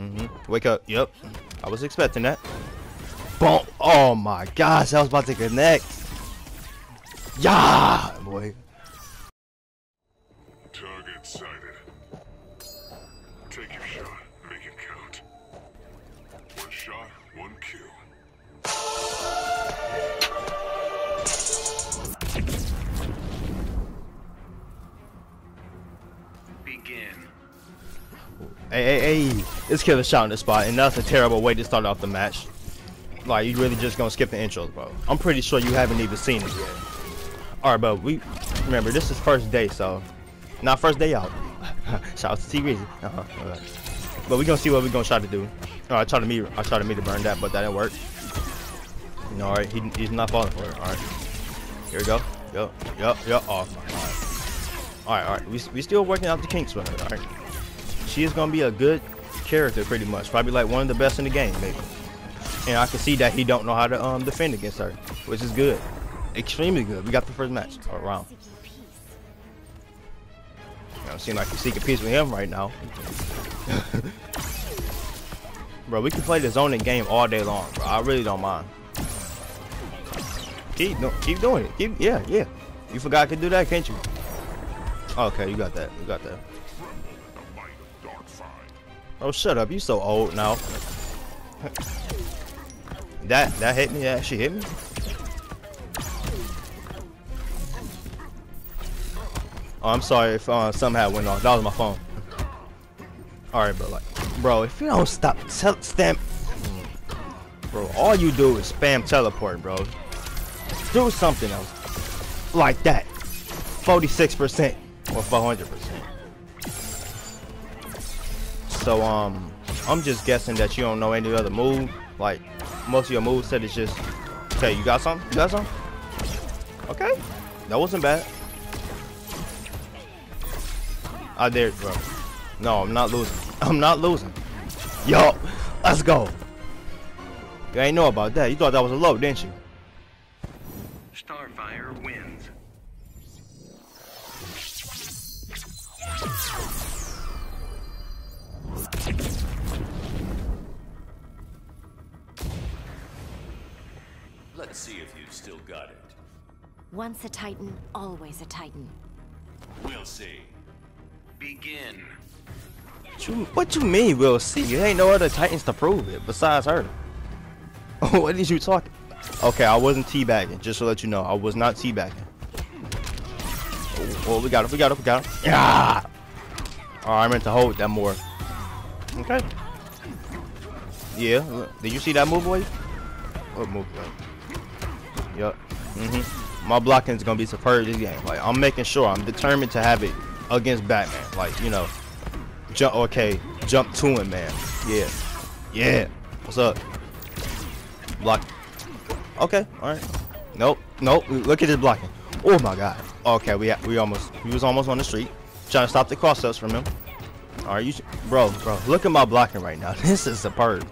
Mm-hmm. Wake up. Yep. I was expecting that. Boom. Oh my gosh, I was about to connect. Yeah, boy. Target sighted. Take your shot. Make it count. One shot, one kill. Begin. Hey, hey, hey. Let's kill a shot in the spot, and that's a terrible way to start off the match. Like, you really just gonna skip the intros, bro. I'm pretty sure you haven't even seen it yet. Alright, but we remember this is first day, so not first day out. Shout out to T Greasy. Uh -huh. But we gonna see what we gonna try to do. Alright, I tried to me I tried to me to burn that, but that didn't work. No, alright, he, he's not falling for it. Alright. Here we go. Yup, yup, yup. Oh, alright. Alright, alright. We we still working out the kinks with her, alright. She is gonna be a good character pretty much. Probably like one of the best in the game, maybe. And I can see that he don't know how to um defend against her, which is good. Extremely good. We got the first match or round. You know, seem like you're seeking peace with him right now. bro, we can play the zoning game all day long, bro. I really don't mind. Keep no, keep doing it. Keep yeah, yeah. You forgot to do that, can't you? Okay, you got that. You got that. Oh, shut up. You so old now. that that hit me. That she hit me. Oh, I'm sorry if uh, somehow went off. That was my phone. All right, but like, bro, if you don't stop stamp, bro, all you do is spam teleport, bro. Do something else, like that. 46% or 400%. So um, I'm just guessing that you don't know any other move. Like most of your moves said it's just. Okay, you got some? You got some? Okay, that wasn't bad. I dare, bro. No, I'm not losing. I'm not losing. Yo, let's go. You ain't know about that. You thought that was a low, didn't you? Let's see if you've still got it. Once a Titan, always a Titan. We'll see. Begin. What you, what you mean we'll see? There ain't no other Titans to prove it besides her. Oh, what did you talk? Okay, I wasn't teabagging, just to let you know. I was not teabagging. Oh, oh, we got it, we got it, we got it. Yeah! Oh, I meant to hold that more. Okay. Yeah, did you see that move, boy? What move, boy? Yup. Mm-hmm. My blocking is gonna be superb this game. Like, I'm making sure, I'm determined to have it against Batman. Like, you know, jump, okay, jump to him, man. Yeah. Yeah. What's up? Block. Okay, alright. Nope, nope. Look at his blocking. Oh my god. Okay, we we almost we was almost on the street. Trying to stop the cross ups from him. Alright, you bro, bro, look at my blocking right now. This is superb.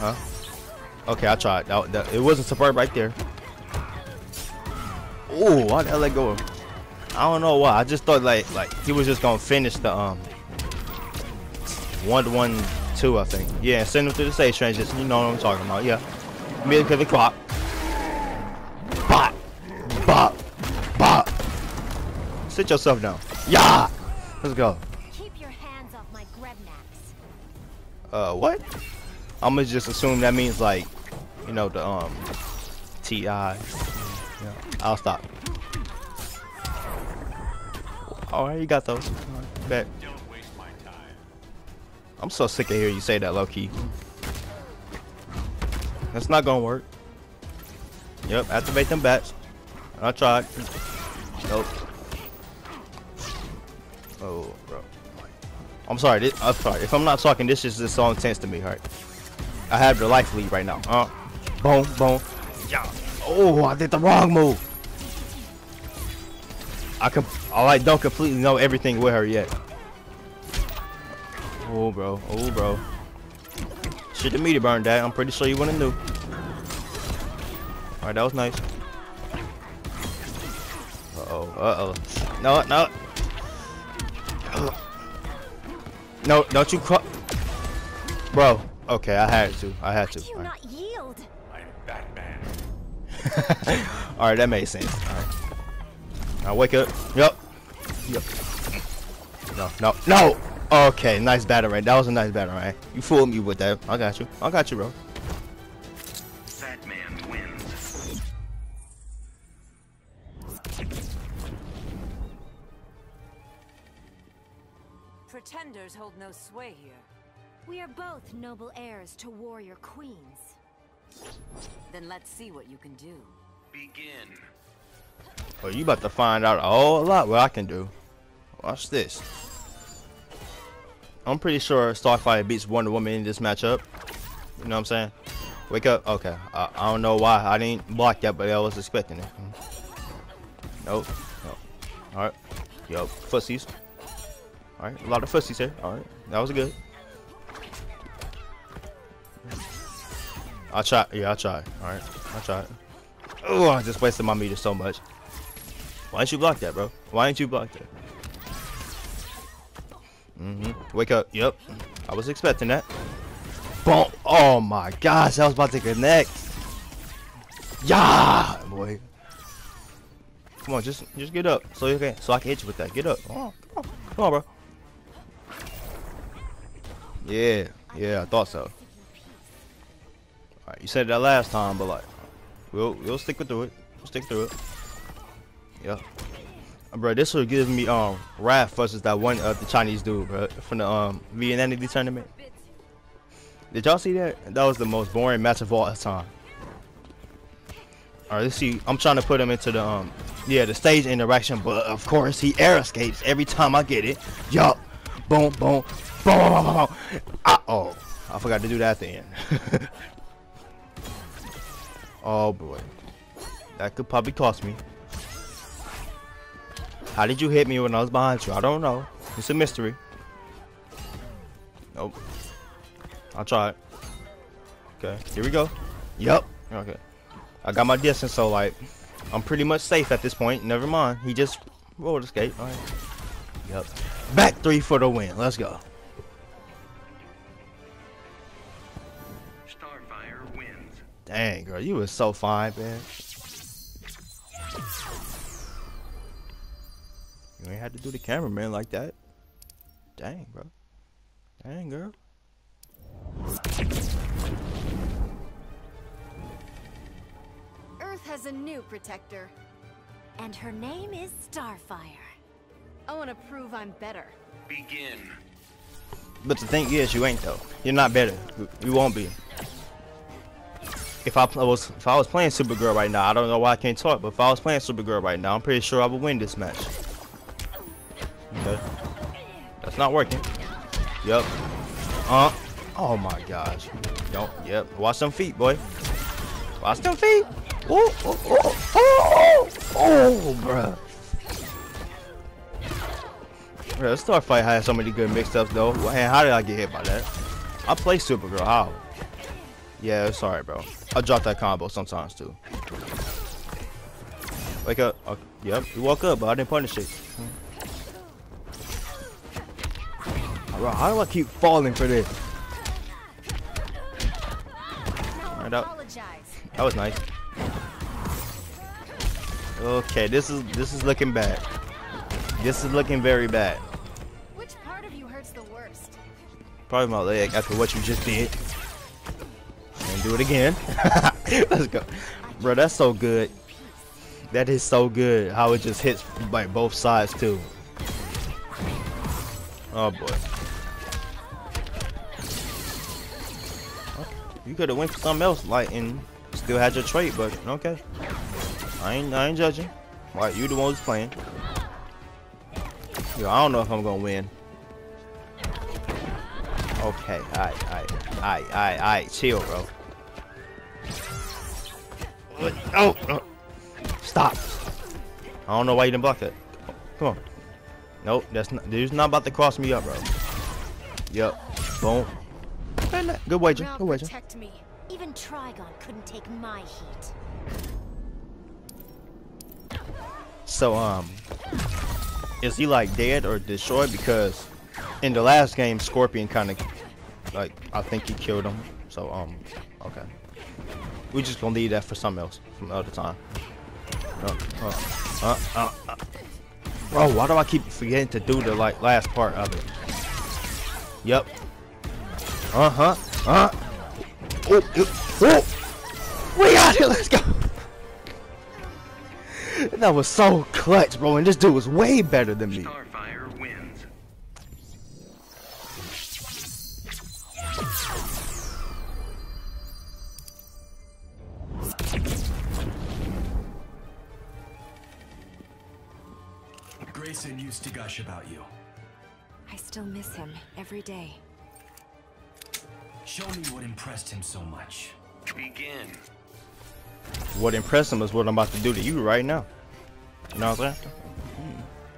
Huh? Okay, I tried. That, that, it wasn't superb right there. Oh, why did I let go of I don't know why. I just thought like like he was just gonna finish the um one one two I think. Yeah, send him to the stage transition. You know what I'm talking about. Yeah. Milk of the clock. Bop. Bop. Bop. Sit yourself down. Yeah. Let's go. Keep your hands off my Grebnax. Uh, what? I'm gonna just assume that means like, you know, the um, Ti. Yeah. I'll stop. All right, you got those. Right. I'm so sick of hearing you say that, low key. That's not gonna work. Yep, activate them bats. I tried. Nope. Oh, bro. I'm sorry. This, I'm sorry. If I'm not talking, this is just so intense to me. Right. I have the life lead right now. Uh, boom, boom. Yeah. Oh, I did the wrong move. I can. I don't completely know everything with her yet. Oh, bro. Oh, bro. Shit, the meter burned that. I'm pretty sure you wouldn't knew. Alright, that was nice. Uh-oh. Uh-oh. No, no. No, don't you cro- Bro, okay, I had to. I had Do to. Alright, that made sense. Alright. Now wake up. Yup. Yup. No, no, no! Okay, nice battle right. That was a nice battle right. You fooled me with that. I got you. I got you, bro. Batman wins. Pretenders hold no sway here. We are both noble heirs to warrior queens. Then let's see what you can do. Begin. Oh, you about to find out a whole lot what I can do. Watch this. I'm pretty sure Starfire beats Wonder Woman in this matchup. You know what I'm saying? Wake up. Okay. I, I don't know why I didn't block that, but I was expecting it. Nope. nope. Alright. Yup. Fussies. Alright. A lot of fussies here. Alright. That was good. I tried. Yeah, I'll try. Alright. I'll try. Oh, I just wasted my meter so much. Why didn't you block that, bro? Why didn't you block that? Mm-hmm. Wake up. Yep. I was expecting that. Boom. Oh my gosh, I was about to connect. Yeah, boy. Come on, just just get up. So you can so I can hit you with that. Get up. On, come on, come on bro. Yeah, yeah, I thought so. You said that last time, but like we'll we'll stick with through it. We'll stick through it. Yeah. Uh, Bro, this will give me um Raph versus that one uh the Chinese dude, bro, from the um Vietnamese tournament. Did y'all see that? That was the most boring match of all time. Alright, let's see. I'm trying to put him into the um yeah the stage interaction, but of course he air escapes every time I get it. Yup. Boom, boom, boom, boom, boom, boom. Uh oh. I forgot to do that at the end. oh boy. That could probably cost me. How did you hit me when I was behind you? I don't know. It's a mystery. Nope. I'll try it. Okay, here we go. Yup. Okay. I got my distance, so like, I'm pretty much safe at this point. Never mind. He just rolled escape. All right. Yup. Back three for the win. Let's go. Starfire wins. Dang, girl, you was so fine, man. You ain't had to do the cameraman like that. Dang, bro. Dang, girl. Earth has a new protector. And her name is Starfire. I want to prove I'm better. Begin. But the thing is, you ain't though. You're not better. You- You won't be. If I was if I was playing Supergirl right now, I don't know why I can't talk, but if I was playing Supergirl right now, I'm pretty sure I would win this match. Okay. That's not working. Yep. Uh. Oh my gosh. Don't. Yep. Watch them feet, boy. Watch them feet. Oh, oh, oh, oh, oh, bruh. Yeah, this Starfire had so many good mix-ups though. Man, how did I get hit by that? I play Supergirl. How? Yeah, sorry, bro. I drop that combo sometimes too. Wake up. Oh, yep, you woke up, but I didn't punish it. Bro, how do I keep falling for this? Alright, that, that was nice. Okay, this is this is looking bad. This is looking very bad. Which part of you hurts the worst? Probably my leg after what you just did. Do it again. Let's go. Bro, that's so good. That is so good. How it just hits like both sides too. Oh boy. Oh, you could have went for something else, like and still had your trait, but okay. I ain't I ain't judging. Like you the one who's playing. Yo, I don't know if I'm gonna win. Okay, alright, alright, alright, alright, alright, chill, bro. What? Oh, oh, stop. I don't know why you didn't block that. Come on. Nope, that's not, dude's not about to cross me up, bro. Yep. boom. Good wager, good wager. protect me. Even Trigon couldn't take my heat. So, um, is he like dead or destroyed? Because in the last game, Scorpion kind of like I think he killed him. So um, okay. We just gonna leave that for something else from the other time. Uh, uh, uh, uh, uh. Bro, why do I keep forgetting to do the like last part of it? Yep. Uh huh. Uh. Oh, oh, oh. We got it. Let's go. That was so clutch, bro. And this dude was way better than me. Grayson used to gush about you. I still miss him every day. Show me what impressed him so much. Begin. What impressed him is what I'm about to do to you right now. You know what I'm saying?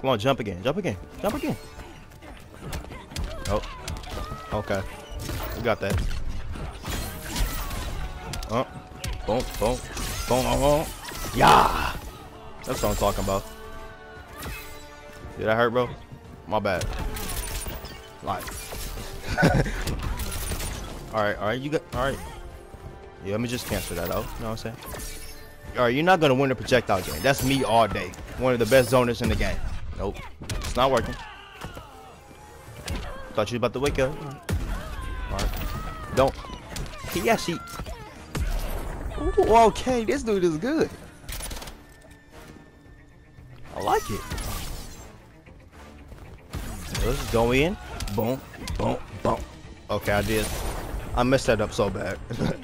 Come on, jump again, jump again, jump again. Oh, okay. We got that. Oh, boom, boom, boom, boom. Yeah, that's what I'm talking about. Did that hurt, bro? My bad. Like. all right, all right, you got, all right. Yeah, let me just cancel that out. You know what I'm saying? Alright, you're not gonna win the projectile game. That's me all day. One of the best zoners in the game. Nope. It's not working. Thought you was about to wake up. Alright. Don't. He actually. Ooh, okay, this dude is good. I like it. Let's go in. Boom, boom, boom. Okay, I did. I messed that up so bad.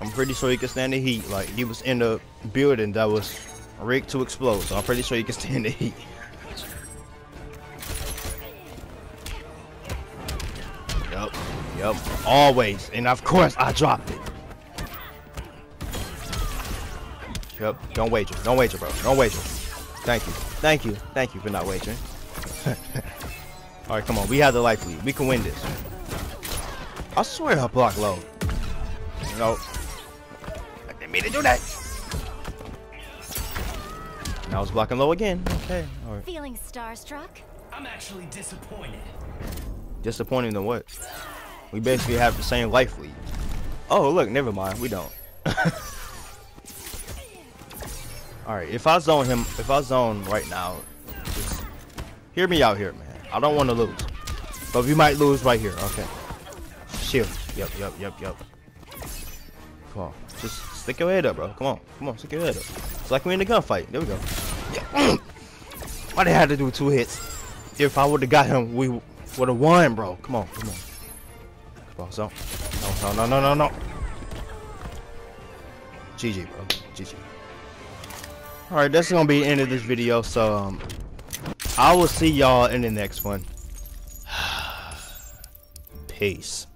I'm pretty sure he can stand the heat. Like he was in the building that was rigged to explode, so I'm pretty sure he can stand the heat. Yup, yup, always, and of course I dropped it. Yep, don't wager, don't wager, bro, don't wager. Thank you, thank you, thank you for not wagering. All right, come on, we have the life lead. We can win this. I swear I block low. Nope. I didn't mean to do that. Now I was blocking low again. Okay. All right. Feeling starstruck? I'm actually disappointed. Disappointing than what? We basically have the same life lead. Oh, look, never mind. We don't. All right. If I zone him, if I zone right now, just hear me out here, man. I don't want to lose, but we might lose right here. Okay. Shield. Yep. Yep. Yep. Yep. Come on. Just stick your head up, bro. Come on. Come on. Stick your head up. It's like we're in a gunfight. There we go. Why they had to do two hits? If I would have got him, we would have won, bro. Come on. Come on. Come on. So. No. No. No. No. No. No. GG, bro. GG. All right. That's gonna be the end of this video. So, um, I will see y'all in the next one. Peace.